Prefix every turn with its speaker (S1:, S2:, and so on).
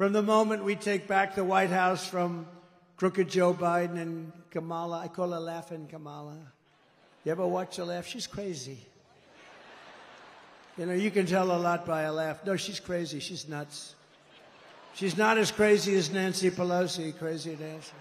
S1: From the moment we take back the White House from crooked Joe Biden and Kamala, I call her laughing Kamala. You ever watch her laugh? She's crazy. You know, you can tell a lot by a laugh. No, she's crazy. She's nuts. She's not as crazy as Nancy Pelosi, crazy Nancy.